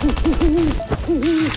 Mm-hmm.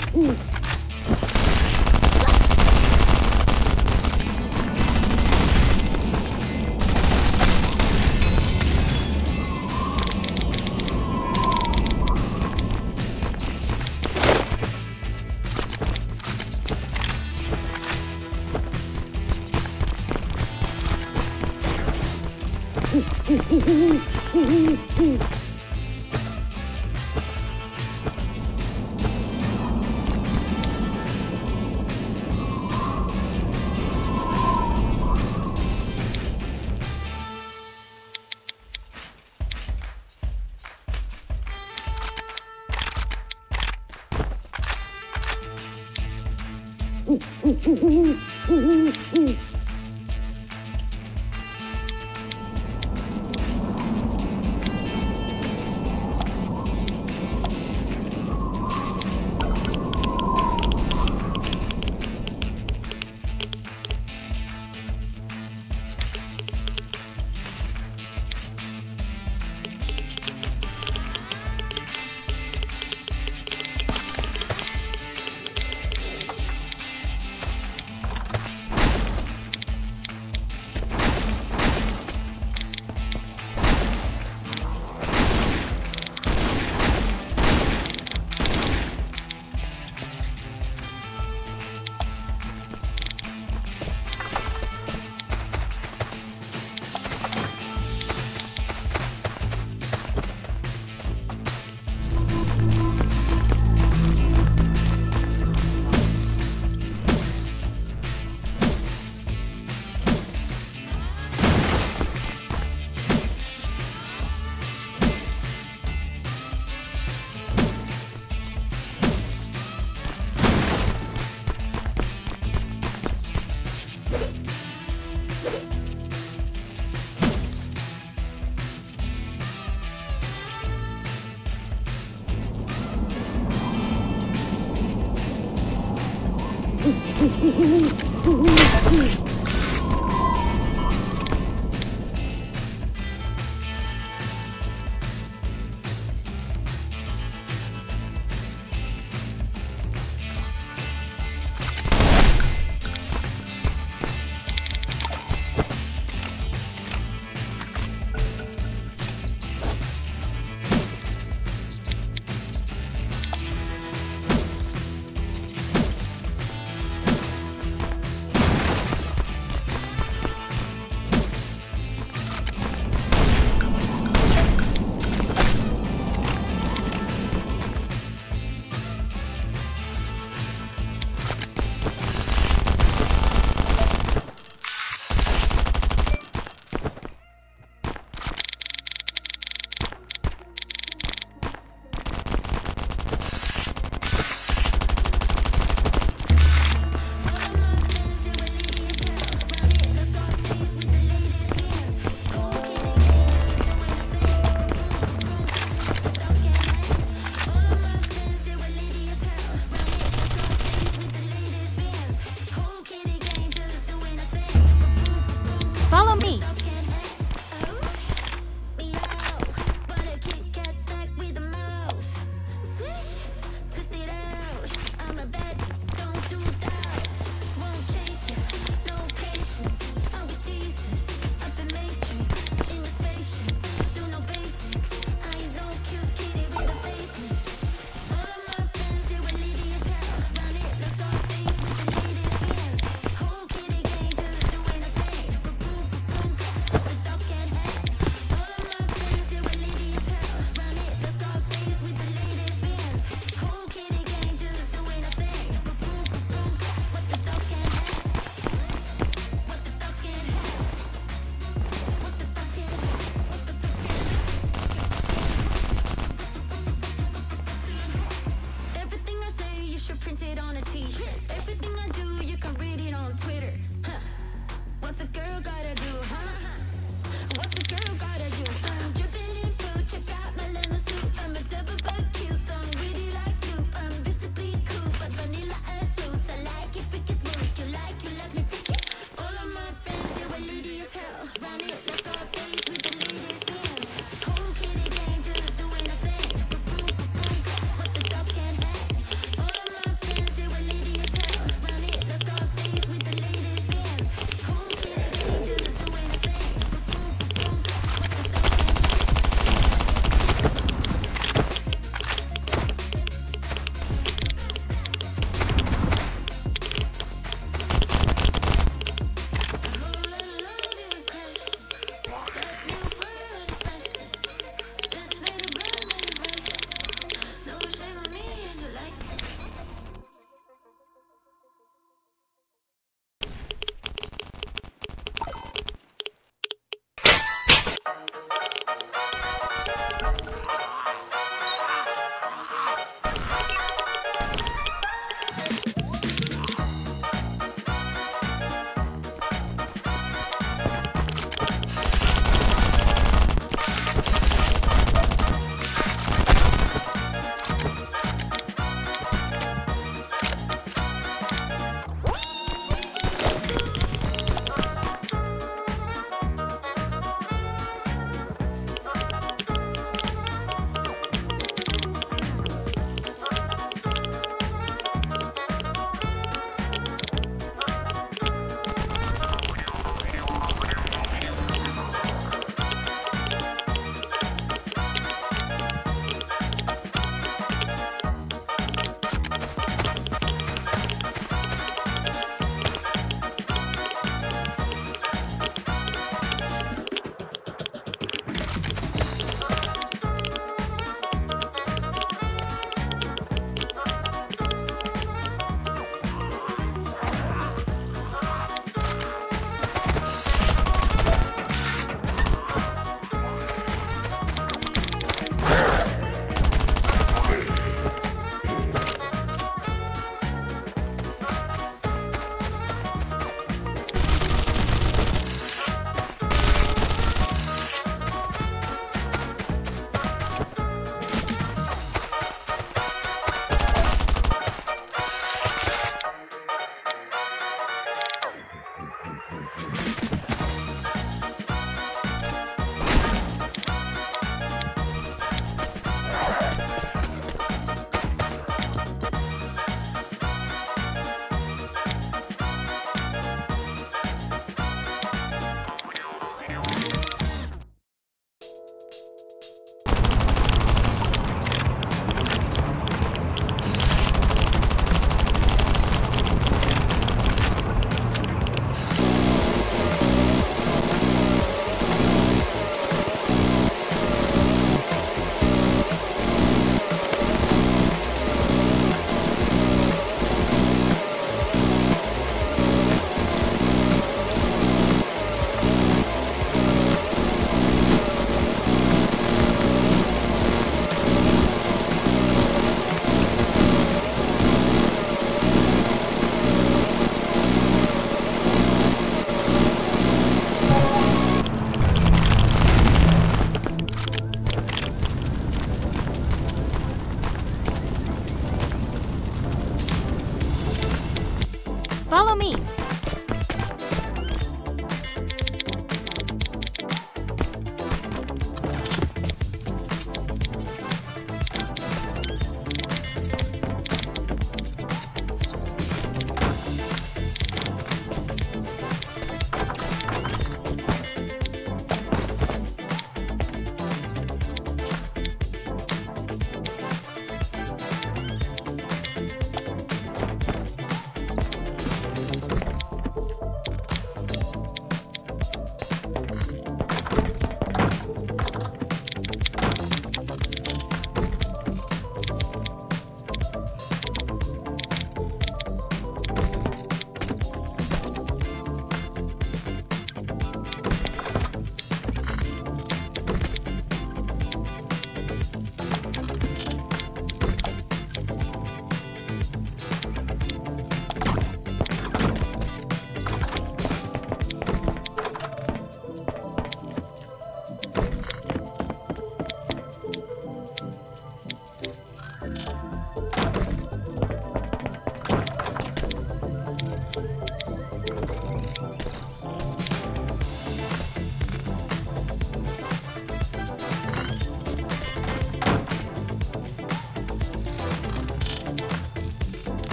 Me.